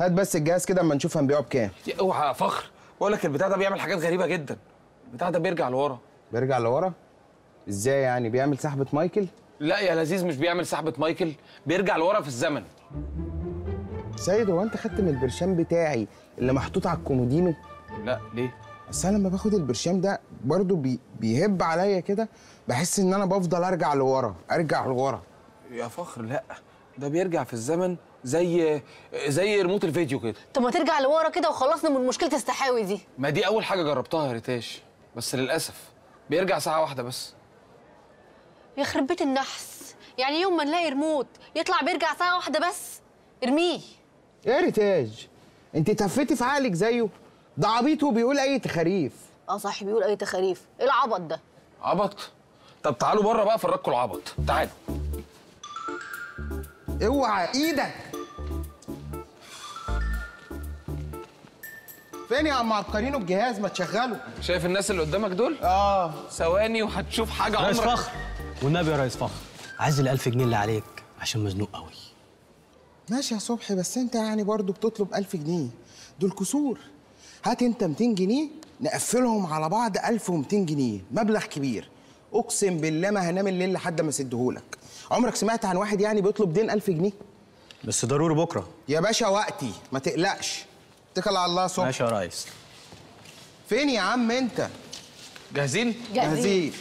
هات بس الجهاز كده اما نشوف هنبيعه بكام. اوعى يا فخر. بقول لك البتاع ده بيعمل حاجات غريبة جدا. البتاع ده بيرجع لورا. بيرجع لورا؟ إزاي يعني؟ بيعمل سحبة مايكل؟ لا يا لذيذ مش بيعمل سحبة مايكل. بيرجع لورا في الزمن. سيد هو انت خدت من البرشام بتاعي اللي محطوط على الكومودينو؟ لا ليه؟ بس أنا لما باخد البرشام ده برضو بي بيهب عليا كده بحس ان أنا بفضل ارجع لورا ارجع لورا. يا فخر لا. ده بيرجع في الزمن زي زي ريموت الفيديو كده. طب ما ترجع لورا كده وخلصنا من مشكلة السحاوي دي. ما دي أول حاجة جربتها يا ريتاج بس للأسف بيرجع ساعة واحدة بس. يخرب بيت النحس. يعني يوم ما نلاقي ريموت يطلع بيرجع ساعة واحدة بس. ارميه. يا ريتاج انت تفتي في عقلك زيه. ده عبيط وبيقول أي تخاريف. آه صاحبي بيقول أي تخاريف. إيه العبط ده؟ عبط؟ طب تعالوا بره بقى فرجكوا العبط. تعالوا. اوعى إيدك. فين يا عم عبقرينو الجهاز؟ ما تشغله. شايف الناس اللي قدامك دول؟ آه. ثواني وهتشوف حاجة عمرك فخر. والنبي يا ريس فخر. عايز ال 1000 جنيه اللي عليك عشان مزنوق قوي. ماشي يا صبحي بس انت يعني برضو بتطلب 1000 جنيه. دول كسور. هات انت 200 جنيه نقفلهم على بعض 1200 جنيه. مبلغ كبير. أقسم بالله ما هنام الليل لحد ما اسدهولك عمرك سمعت عن واحد يعني بيطلب دين 1000 جنيه؟ بس ضروري بكرة. يا باشا وقتي ما تقلقش. اتكل على الله يا صبحي ماشي يا ريس. فين يا عم انت؟ جاهزين؟ جاهزين.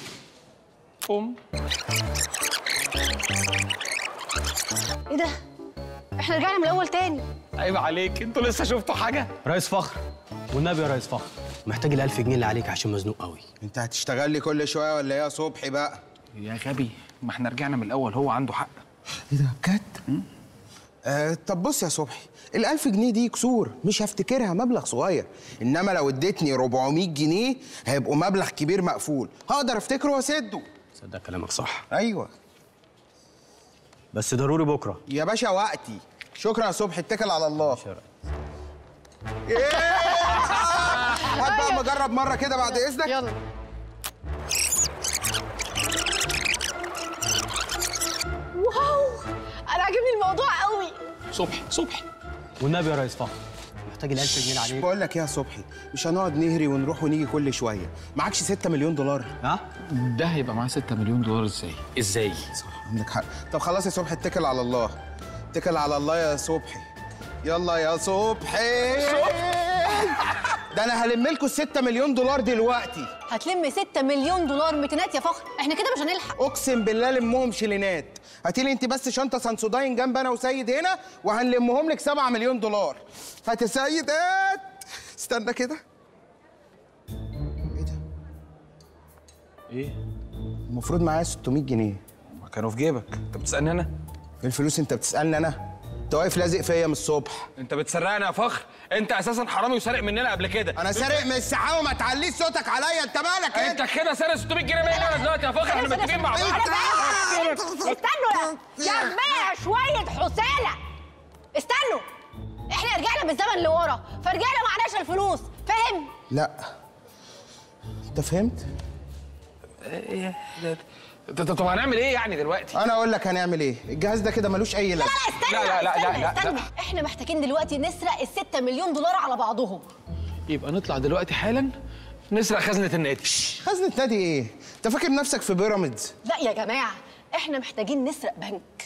قوم. إيه ده؟ إحنا رجعنا من الأول تاني. عيب عليك أنتوا لسه شفتوا حاجة؟ ريس فخر. والنبي يا ريس فخر محتاج ال 1000 جنيه اللي عليك عشان مزنوق قوي. انت هتشتغل لي كل شوية ولا إيه يا صبحي بقى؟ يا غبي ما إحنا رجعنا من الأول هو عنده حق. إيه ده بجد؟ آه طب بص يا صبحي الألف جنيه دي كسور مش هفتكرها مبلغ صغير. إنما لو اديتني 400 جنيه هيبقوا مبلغ كبير مقفول. هقدر أفتكره وأسده. صدق كلامك صح. أيوه. بس ضروري بكرة. يا باشا وقتي. شكرا يا صبحي اتكل على الله. إيه؟ هات بقى ما اجرب مرة كده بعد إذنك. يلا. واو! أنا عاجبني الموضوع صبحي صبحي. والنبي يا ريس فخر. محتاج ال 1000 جنيه عليك. بقول لك إيه يا صبحي مش هنقعد نهري ونروح ونيجي كل شوية. معكش 6 مليون دولار. ها؟ ده هيبقى معاه 6 مليون دولار إزاي؟ إزاي؟ صح عندك حق. طب خلاص يا صبحي اتكل على الله. اتكل على الله يا صبحي. يلا يا صبحي. ده أنا هلم لكم 6 مليون دولار دلوقتي. هتلم 6 مليون دولار ميتينات يا فخر. إحنا كده مش هنلحق. اقسم بالله لمهم شيلينات. هاتي لي انت بس شنطة سانسوداين جنب أنا وسيد هنا وهنلمهم لك 7 مليون دولار. هات يا سيد. هات استنى كده. إيه ده؟ إيه؟ المفروض معايا 600 جنيه. ما كانوا في جيبك. انت بتسألني أنا؟ إيه الفلوس انت بتسألني أنا؟ انت واقف لازق فيا من الصبح. انت بتسرقنا يا فخر؟ انت أساسا حرامي وسارق مننا قبل كده. أنا سارق من السحابة ما تعليش صوتك عليا انت مالك انت؟ كده سارق 600 جنيه مني أنا دلوقتي يا فخر إحنا متفقين مع بعض. استنوا يا جماعة شوية حسالة. استنوا. إحنا رجعنا بالزمن لورا فرجعنا معناش الفلوس. فاهم؟ لا. انت فهمت؟ طب طب هنعمل إيه يعني دلوقتي؟ أنا أقول لك هنعمل إيه؟ الجهاز ده كده ملوش اي لازمة. استنى لا، لا، لا، استنى لا، لا، استنى. لا. إحنا محتاجين دلوقتي نسرق ال 6 مليون دولار على بعضهم. يبقى نطلع دلوقتي حالا نسرق خزنة النادي. خزنة نادي إيه؟ انت فاكر نفسك في بيراميدز؟ لا يا جماعة إحنا محتاجين نسرق بنك.